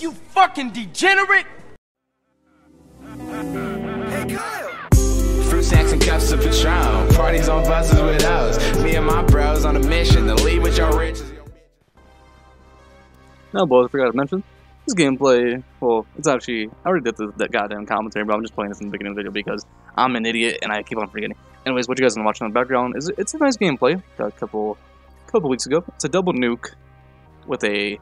You fucking degenerate! Hey Kyle! Fruit snacks and cups of Patron. Parties on buses with us. Me and my bros on a mission to leave with your riches. Now, boys, I forgot to mention this gameplay. Well, it's actually I already did the, that goddamn commentary, but I'm just playing this in the beginning of the video because I'm an idiot and I keep on forgetting. Anyways, what you guys are watching in the background is it's a nice gameplay. Got a couple couple weeks ago. It's a double nuke with a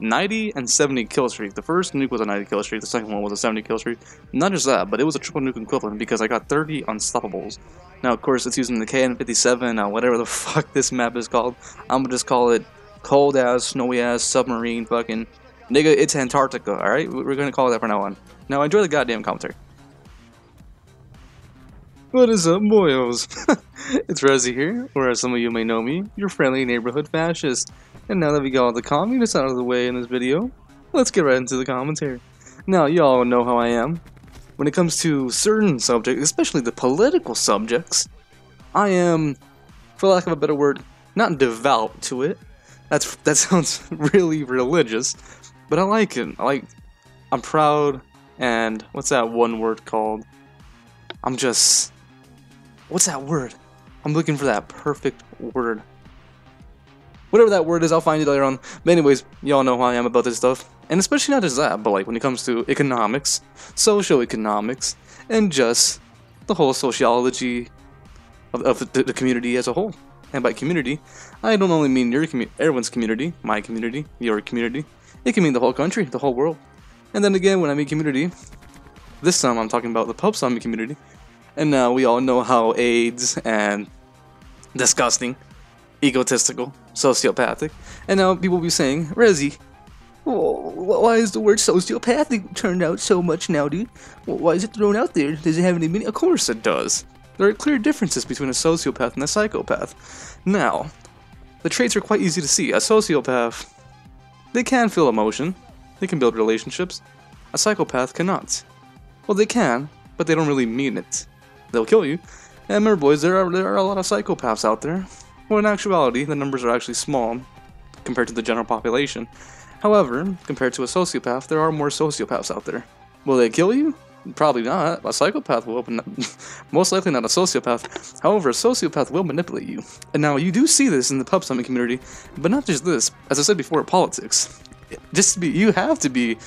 90 and 70 kill streak. The first nuke was a 90 kill streak. The second one was a 70 kill streak. Not just that, but it was a triple nuke equivalent because I got 30 unstoppables. Now, of course, it's using the KN57, uh, whatever the fuck this map is called. I'm gonna just call it cold ass, snowy ass, submarine, fucking nigga. It's Antarctica. All right, we're gonna call it that from now on. Now, enjoy the goddamn commentary. What is up, boyos? it's Rezzy here, or as some of you may know me, your friendly neighborhood fascist. And now that we got all the communists out of the way in this video, let's get right into the commentary. Now, y'all know how I am. When it comes to certain subjects, especially the political subjects, I am, for lack of a better word, not devout to it. That's that sounds really religious, but I like it. I like. I'm proud, and what's that one word called? I'm just. What's that word? I'm looking for that perfect word. Whatever that word is, I'll find it later on. But anyways, y'all know how I am about this stuff. And especially not just that, but like when it comes to economics, social economics, and just the whole sociology of, of the, the community as a whole. And by community, I don't only mean your community, everyone's community, my community, your community. It can mean the whole country, the whole world. And then again, when I mean community, this time I'm talking about the Pubstomping community. And now we all know how AIDS and disgusting, egotistical, sociopathic, and now people will be saying, Rezzy, why is the word sociopathic turned out so much now, dude? Why is it thrown out there? Does it have any meaning? Of course it does. There are clear differences between a sociopath and a psychopath. Now, the traits are quite easy to see. A sociopath, they can feel emotion, they can build relationships. A psychopath cannot. Well, they can, but they don't really mean it. They'll kill you. And remember, boys, there are there are a lot of psychopaths out there. Well, in actuality, the numbers are actually small compared to the general population. However, compared to a sociopath, there are more sociopaths out there. Will they kill you? Probably not. A psychopath will, but most likely not a sociopath. However, a sociopath will manipulate you. And now you do see this in the pubstomping community, but not just this. As I said before, politics. Just be, you have to be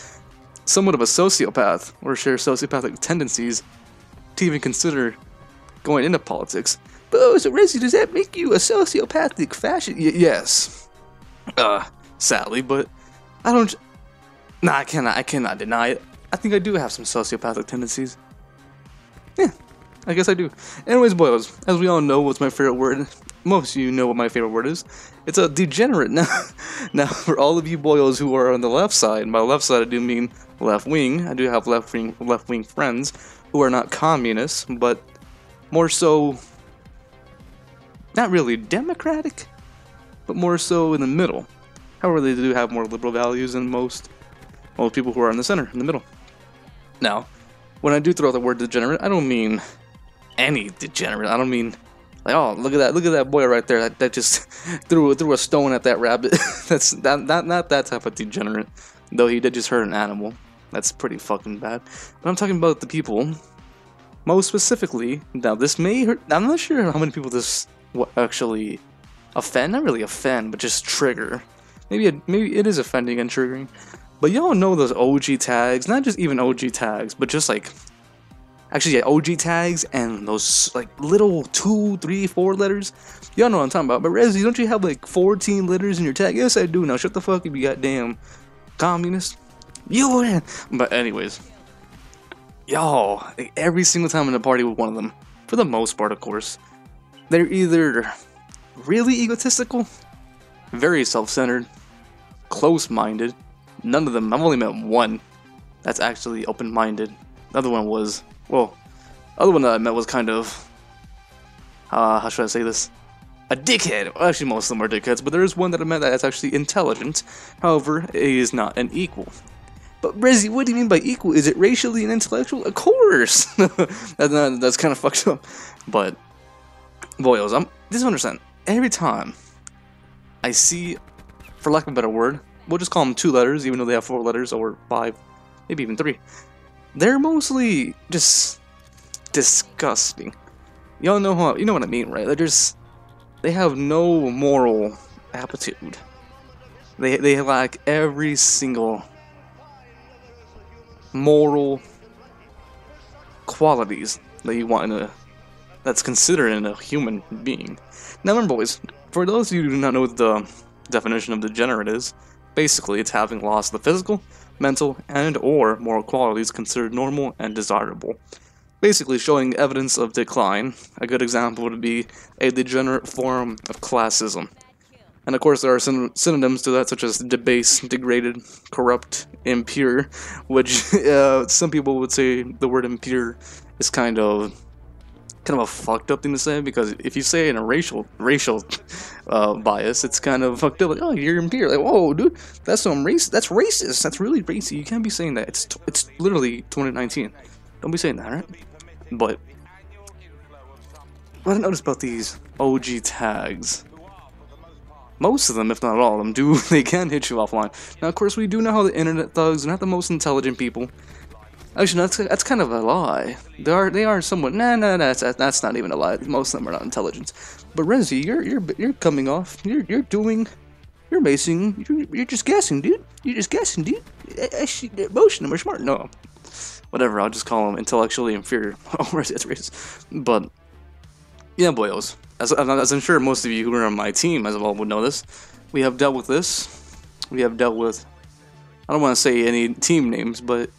somewhat of a sociopath or share sociopathic tendencies to even consider going into politics. But oh, so Rezzy, does that make you a sociopathic fascist? Y- yes. Uh, sadly, but I don't. Nah, I cannot. I cannot deny it. I think I do have some sociopathic tendencies. Yeah, I guess I do. Anyways, boys, as we all know, what's my favorite word? Most of you know what my favorite word is. It's a degenerate. Now, now for all of you boys who are on the left side, by left side I do mean left wing. I do have left wing left wing friends who are not communists, but more so not really democratic, but more so in the middle. However, they do have more liberal values than most most people who are in the center, in the middle. Now, when I do throw out the word degenerate, I don't mean any degenerate. I don't mean like, oh, look at that, look at that boy right there that, that just threw threw a stone at that rabbit. That's that, not not that type of degenerate. Though he did just hurt an animal. That's pretty fucking bad. But I'm talking about the people. Most specifically, now this may hurt. I'm not sure how many people this will actually offend. Not really offend, but just trigger. Maybe it, maybe it is offending and triggering. But y'all know those OG tags, not just even OG tags, but just like actually yeah, OG tags and those like little two, three, four letters. Y'all know what I'm talking about. But Rezzy, don't you have like 14 letters in your tag? Yes, I do. Now shut the fuck up, you goddamn communist. You win. But anyways, y'all, every single time in a party with one of them, for the most part, of course, they're either really egotistical, very self-centered, close-minded. None of them. I've only met one that's actually open-minded. The other one was, well, the other one that I met was kind of, uh, how should I say this? A dickhead. Well, actually, most of them are dickheads, but there is one that I met that's actually intelligent. However, he is not an equal. But what do you mean by equal? Is it racially and intellectual? Of course. that's, not, that's kind of fucked up. But boyos, I'm just understand. Every time I see, for lack of a better word, we'll just call them two letters, even though they have four letters or five, maybe even three. They're mostly just disgusting. Y'all know how you know what I mean, right? They're just they have no moral aptitude. They they lack every single moral qualities that you want in a that's considered in a human being. Now remember boys, for those of you who do not know what the definition of degenerate is, basically it's having lost the physical, mental, and or moral qualities considered normal and desirable. Basically showing evidence of decline. A good example would be a degenerate form of classism. And of course, there are syn- synonyms to that, such as debased, degraded, corrupt, impure, which uh, some people would say the word impure is kind of kind of a fucked up thing to say because if you say in a racial racial uh, bias, it's kind of fucked up. Like, oh, you're impure. Like, whoa, dude, that's some race. That's racist. That's really racist. You can't be saying that. It's t- it's literally 2019. Don't be saying that, right? But what I noticed about these OG tags most of them, if not all of them, do they can hit you offline. Now, of course, we do know how the internet thugs are not the most intelligent people. Actually, that's that's kind of a lie. They are they are somewhat. Nah, nah, nah. That's that's not even a lie. Most of them are not intelligent. But Renzi, you're you're you're coming off. You're you're doing. You're basing. You're, you're just guessing, dude. You're just guessing, dude. Eh, eh, Actually, eh, most of them are smart. No, whatever. I'll just call them intellectually inferior. oh, that's racist. But yeah, boyos. As, as I'm sure most of you who are on my team as well would know this, we have dealt with this. We have dealt with. I don't want to say any team names, but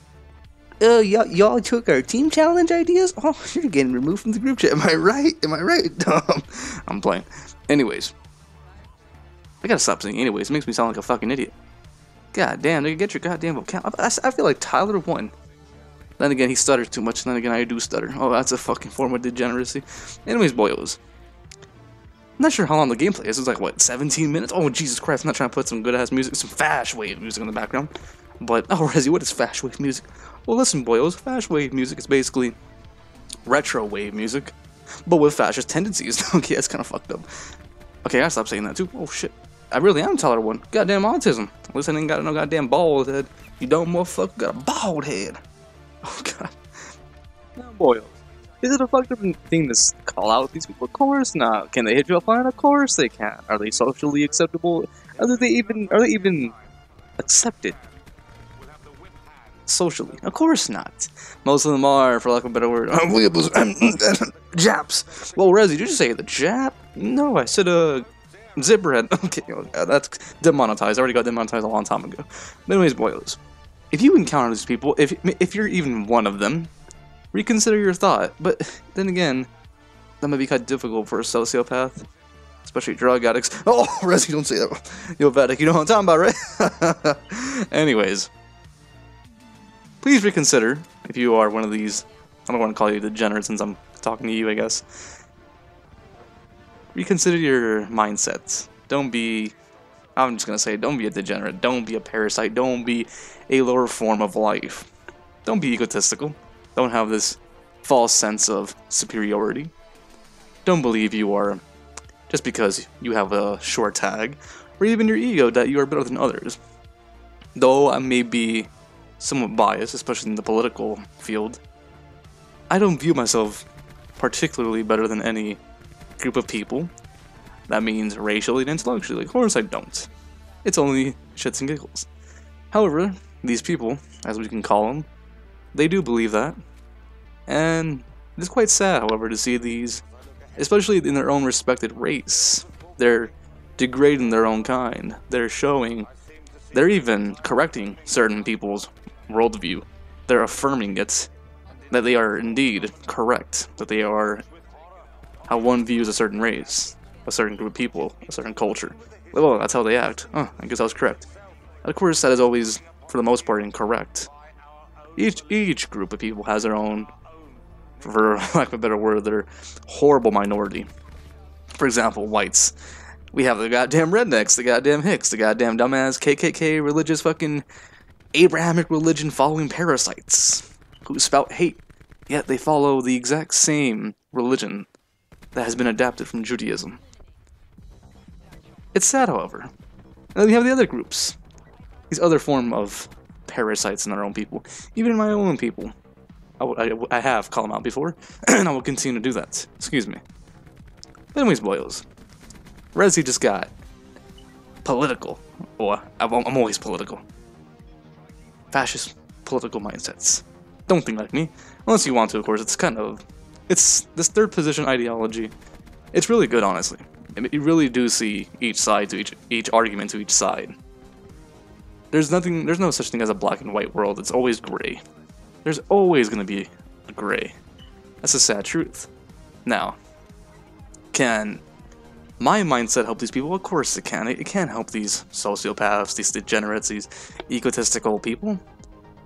uh, y'all, y'all took our team challenge ideas? Oh, you're getting removed from the group chat. Am I right? Am I right? I'm playing. Anyways. I gotta stop saying anyways. It makes me sound like a fucking idiot. God damn, nigga, get your goddamn vocab. I, I, feel like Tyler1. Then again, he stutters too much. Then again, I do stutter. Oh, that's a fucking form of degeneracy. Anyways, boyos. I'm not sure how long the gameplay is. It's like, what, 17 minutes? Oh, Jesus Christ. I'm not trying to put some good ass music, some fashwave music in the background. But, oh, Rezzy, what is fashwave music? Well, listen, boyos, fashwave music is basically retro wave music, but with fascist tendencies. okay, that's kind of fucked up. Okay, I stopped saying that too. Oh shit. I really am Tyler1. Goddamn autism. Listen, ain't got no goddamn bald head. You dumb motherfucker got a bald head. Oh god. Now, boyos. Is it a fucked up thing to call out these people? Of course not. Can they hit you offline? Of course they can. Are they socially acceptable? Are they even are they even accepted? socially. Of course not. Most of them are, for lack of a better word, Japs. Well, Rezzy, did you say the Jap? No, I said uh, zipperhead. Okay, that's demonetized. I already got demonetized a long time ago. But anyways, boys, if you encounter these people, if if you're even one of them, reconsider your thought. But then again, that might be kind of difficult for a sociopath. Especially drug addicts. Oh, Rezzy, don't say that. Yo, Vedic, you know what I'm talking about, right? Anyways, please reconsider if you are one of these. I don't want to call you degenerate since I'm talking to you, I guess. Reconsider your mindsets. Don't be. I'm just gonna say, don't be a degenerate. Don't be a parasite. Don't be a lower form of life. Don't be egotistical. Don't have this false sense of superiority. Don't believe you are just because you have a short tag, or even your ego that you are better than others. Though I may be somewhat biased, especially in the political field, I don't view myself particularly better than any group of people. That means racially and intellectually. Of course, I don't. It's only shits and giggles. However, these people, as we can call them, they do believe that. And it is quite sad, however, to see these, especially in their own respected race. They're degrading their own kind. They're showing, they're even correcting certain people's worldview. They're affirming it that they are indeed correct, that they are how one views a certain race, a certain group of people, a certain culture. Well, that's how they act. I guess I was correct. Of course, that is always, for the most part, incorrect. Each each group of people has their own, for lack of a better word, their horrible minority. For example, whites. We have the goddamn rednecks, the goddamn hicks, the goddamn dumbass KKK religious fucking Abrahamic religion following parasites who spout hate, yet they follow the exact same religion that has been adapted from Judaism. It's sad, however. And then we have the other groups. these other form of parasites in our own people, even in my own people. I, have called them out before, and I will continue to do that. Excuse me. But anyways, boys, Rezzy just got political. Or I'm, I'm always political. Fascist political mindsets. Don't think like me, unless you want to. Of course, it's kind of it's this third position ideology. It's really good, honestly. Mean, you really do see each side to each each argument to each side. There's nothing. There's no such thing as a black and white world. It's always gray. There's always going to be a gray. That's a sad truth. Now, can my mindset help these people? Of course it can. It can help these sociopaths, these degenerates, these egotistical people.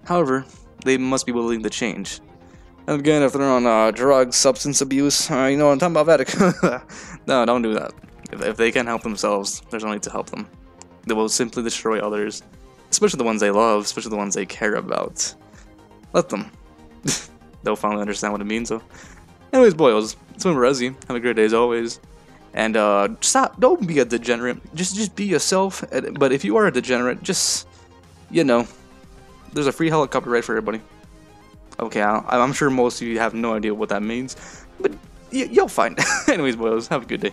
However, they must be willing to change. And again, if they're on uh, drugs, substance abuse, uh, you know, what I'm talking about that. no, don't do that. If, if they can't help themselves, there's no need to help them. They will simply destroy others, especially the ones they love, especially the ones they care about. Let them. They'll finally understand what it means, though. Anyways, boys, it's been Rezzy. Have a great day as always. And uh, stop. Don't be a degenerate. Just, just be yourself. But if you are a degenerate, just, you know, there's a free helicopter ride for everybody. Okay, I, am sure most of you have no idea what that means, but you'll find. Anyways, boys, have a good day.